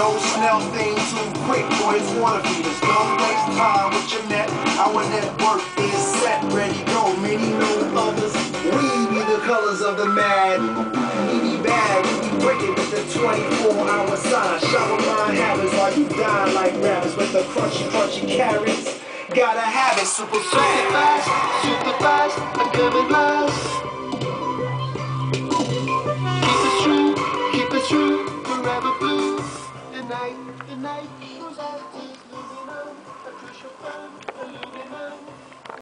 No snail thing too quick for his feeders. Don't waste time with your net. Our network is set, ready, go. Many know others. We be the colors of the mad. We be bad, we be breaking with the 24 hour sign. Shower line habits while you die like rabbits with the crunchy, crunchy carrots. Gotta have it super Super fast. fast, super fast, I give it night, she was out deep, leaving